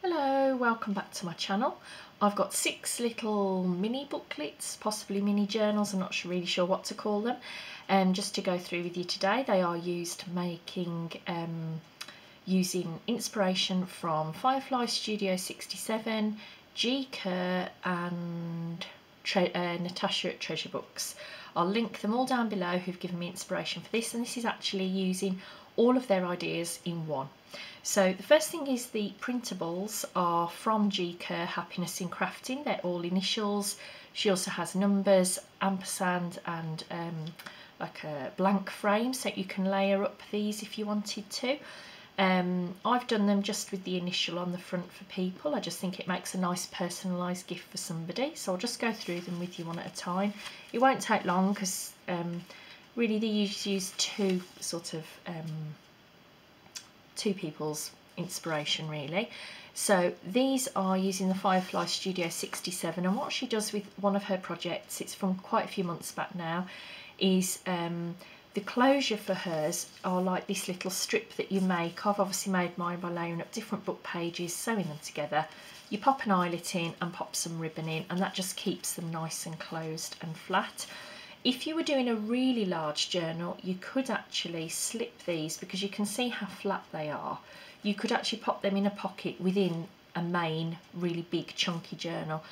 Hello, welcome back to my channel. I've got six little mini booklets, possibly mini journals, I'm not really sure what to call them, um, just to go through with you today. They are used making, um, using inspiration from Firefly Studio 67, Gi Kerr and uh, Natasha at Treasure Books. I'll link them all down below who've given me inspiration for this and this is actually using all of their ideas in one. So the first thing is the printables are from Gi Kerr Happiness in Crafting. They're all initials. She also has numbers, ampersand and um, like a blank frame so you can layer up these if you wanted to. Um, I've done them just with the initial on the front for people. I just think it makes a nice personalised gift for somebody. So I'll just go through them with you one at a time. It won't take long because um, really they use, use two sort of um, two people's inspiration really. So these are using the Firefly Studio 67 and what she does with one of her projects, it's from quite a few months back now, is um, the closure for hers are like this little strip that you make. I've obviously made mine by layering up different book pages, sewing them together. You pop an eyelet in and pop some ribbon in and that just keeps them nice and closed and flat. If you were doing a really large journal, you could actually slip these because you can see how flat they are. You could actually pop them in a pocket within a main, really big, chunky journal.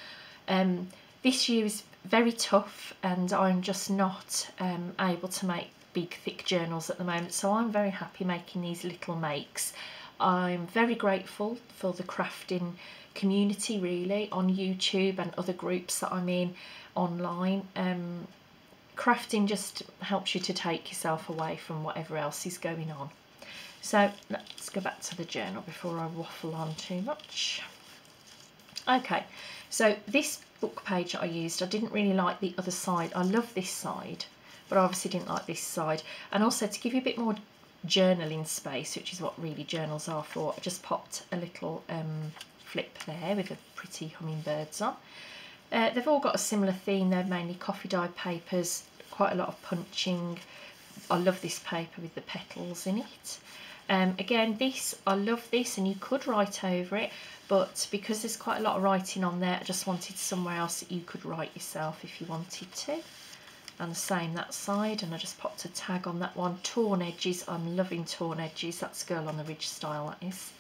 Um, this year is very tough and I'm just not um, able to make big thick journals at the moment so I'm very happy making these little makes. I'm very grateful for the crafting community really on YouTube and other groups that I'm in online. Um, crafting just helps you to take yourself away from whatever else is going on. So let's go back to the journal before I waffle on too much. Okay, so this book page I used, I didn't really like the other side. I love this side but I obviously didn't like this side. And also to give you a bit more journaling space, which is what really journals are for, I just popped a little um, flip there with the pretty hummingbirds on. Uh, they've all got a similar theme, they're mainly coffee dye papers, quite a lot of punching. I love this paper with the petals in it. Um, again, this, I love this and you could write over it, but because there's quite a lot of writing on there, I just wanted somewhere else that you could write yourself if you wanted to and the same that side and I just popped a tag on that one. Torn edges I'm loving torn edges. That's girl on the ridge style that is.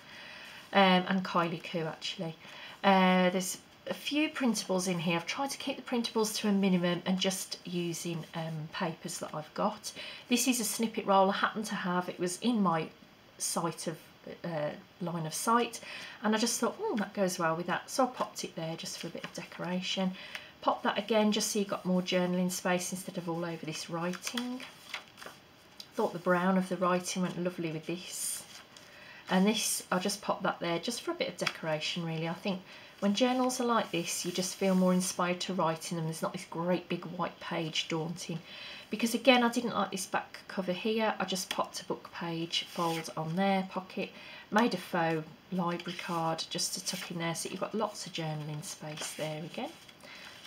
Um, and Kylie Coo actually. Uh, there's a few printables in here. I've tried to keep the printables to a minimum and just using um, papers that I've got. This is a snippet roll. I happen to have it was in my sight of uh, line of sight. And I just thought oh that goes well with that. So I popped it there just for a bit of decoration Pop that again just so you've got more journaling space instead of all over this writing. Thought the brown of the writing went lovely with this. And this, I'll just pop that there just for a bit of decoration really. I think when journals are like this, you just feel more inspired to write in them. There's not this great big white page daunting. Because again, I didn't like this back cover here. I just popped a book page fold on there, pocket, made a faux library card just to tuck in there so you've got lots of journaling space there again.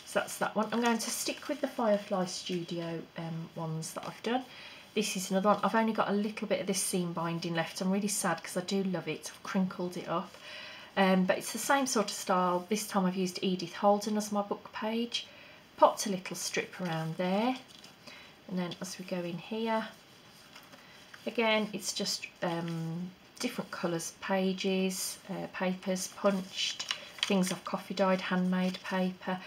So that's that one. I'm going to stick with the Firefly Studio um, ones that I've done. This is another one. I've only got a little bit of this seam binding left. I'm really sad because I do love it. I've crinkled it up. Um, but it's the same sort of style. This time I've used Edith Holden as my book page. Popped a little strip around there. And then as we go in here, again, it's just um, different colours, pages, uh, papers, punched, things I've coffee dyed, handmade paper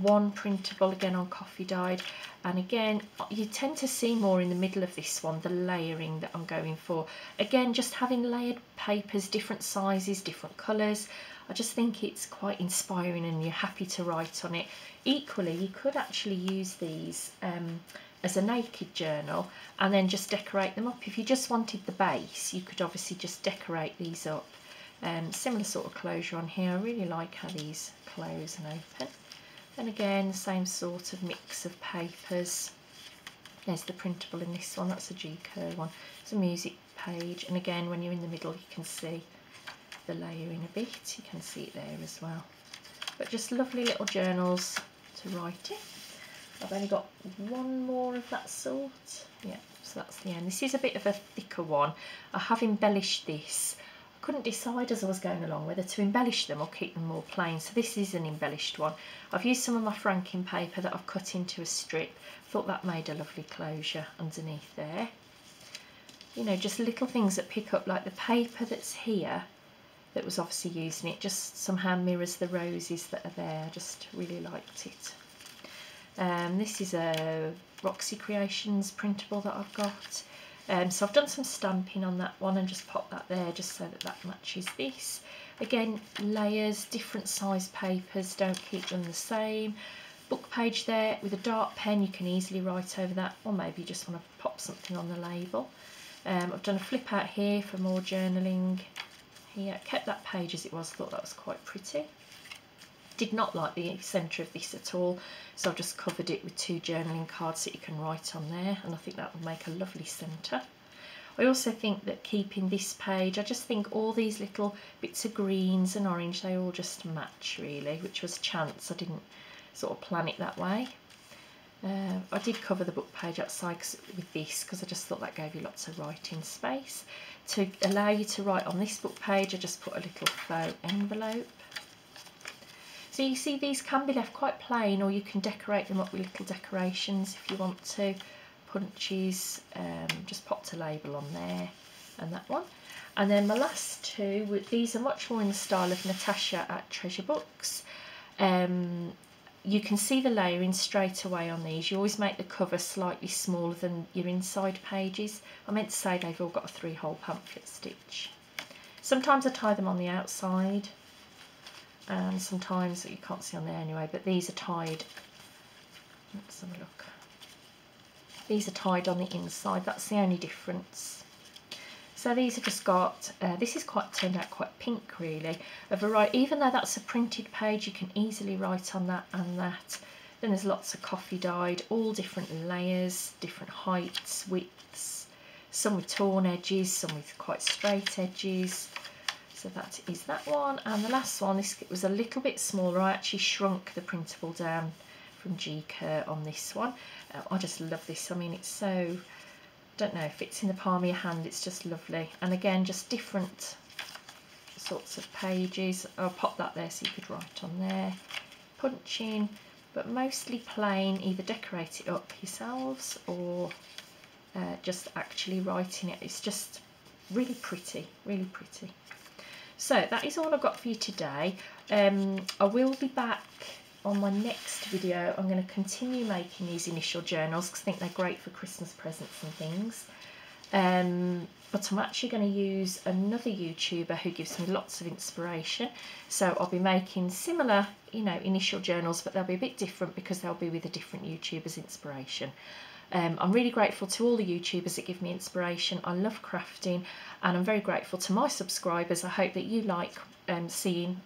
one printable again on coffee dyed. And again you tend to see more in the middle of this one the layering that I'm going for. Again just having layered papers different sizes different colours. I just think it's quite inspiring and you're happy to write on it. Equally you could actually use these um, as a naked journal and then just decorate them up. If you just wanted the base you could obviously just decorate these up. Um, similar sort of closure on here. I really like how these close and open and again, the same sort of mix of papers. There's the printable in this one, that's a Gi Kerr one. It's a music page, and again, when you're in the middle, you can see the layering a bit. You can see it there as well. But just lovely little journals to write in. I've only got one more of that sort. Yeah, so that's the end. This is a bit of a thicker one. I have embellished this couldn't decide as I was going along whether to embellish them or keep them more plain. So this is an embellished one. I've used some of my franking paper that I've cut into a strip. Thought that made a lovely closure underneath there. You know, just little things that pick up like the paper that's here that was obviously used and it just somehow mirrors the roses that are there. I just really liked it. Um, this is a Roxy Creations printable that I've got. Um, so I've done some stamping on that one and just popped that there just so that that matches this. Again, layers, different size papers, don't keep them the same. Book page there with a dark pen, you can easily write over that or maybe you just want to pop something on the label. Um, I've done a flip out here for more journaling. Here, kept that page as it was, thought that was quite pretty. Did not like the centre of this at all, so I've just covered it with two journaling cards that you can write on there, and I think that will make a lovely centre. I also think that keeping this page, I just think all these little bits of greens and orange, they all just match really, which was chance. I didn't sort of plan it that way. Uh, I did cover the book page outside with this because I just thought that gave you lots of writing space. To allow you to write on this book page, I just put a little faux envelope so you see these can be left quite plain or you can decorate them up with little decorations if you want to. Punches, um, just popped a label on there and that one. And then my last two, these are much more in the style of Natasha at Treasure Books. Um, you can see the layering straight away on these. You always make the cover slightly smaller than your inside pages. I meant to say they've all got a three-hole pamphlet stitch. Sometimes I tie them on the outside and sometimes you can't see on there anyway but these are tied. Let's have a look. These are tied on the inside. That's the only difference. So these have just got uh, this is quite turned out quite pink really. A variety even though that's a printed page you can easily write on that and that. Then there's lots of coffee dyed all different layers different heights widths. Some with torn edges some with quite straight edges so that is that one. And the last one this was a little bit smaller. I actually shrunk the printable down from Gi Kerr on this one. Uh, I just love this. I mean it's so don't know fits in the palm of your hand. It's just lovely. And again just different sorts of pages. I'll pop that there so you could write on there. Punching but mostly plain. Either decorate it up yourselves or uh, just actually writing it. It's just really pretty really pretty so that is all I've got for you today. Um, I will be back on my next video. I'm going to continue making these initial journals because I think they're great for Christmas presents and things. Um, but I'm actually going to use another YouTuber who gives me lots of inspiration. So I'll be making similar, you know, initial journals, but they'll be a bit different because they'll be with a different YouTuber's inspiration. Um, I'm really grateful to all the YouTubers that give me inspiration. I love crafting and I'm very grateful to my subscribers. I hope that you like um, seeing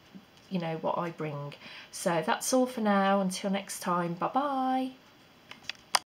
you know what I bring. So that's all for now. Until next time, bye bye.